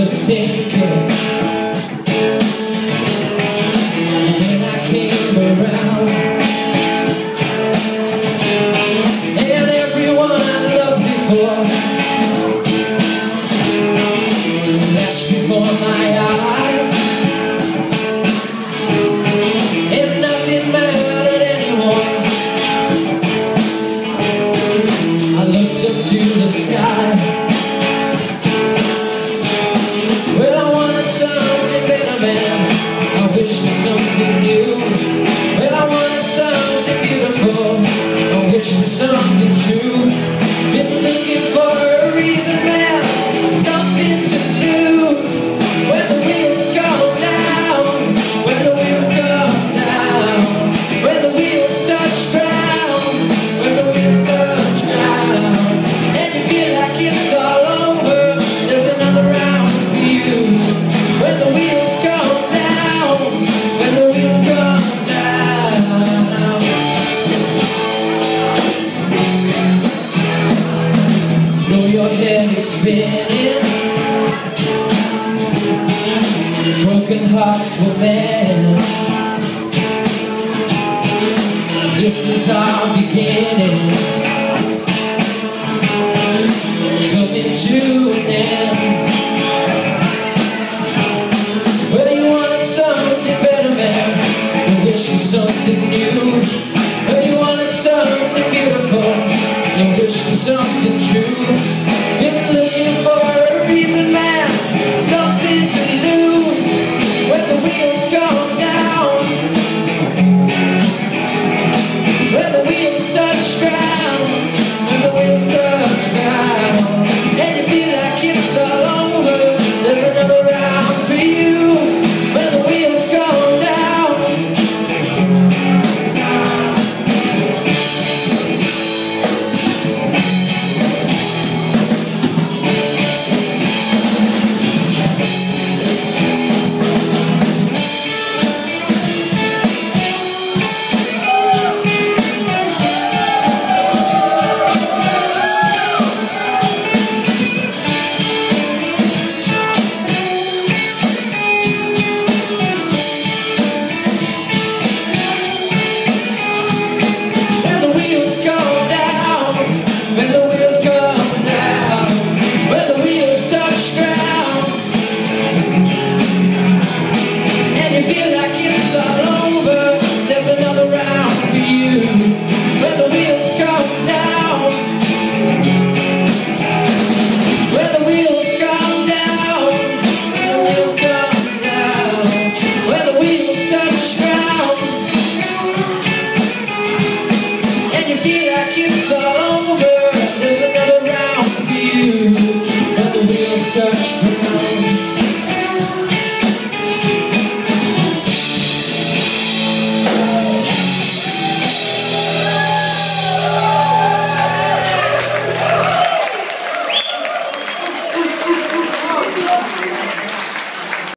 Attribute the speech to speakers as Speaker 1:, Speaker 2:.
Speaker 1: just sick something true spinning Broken hearts were mend This is our beginning. Coming to an end Well, you want something better, man We're wishing something new. Well, you wanted something beautiful You're wishing something true.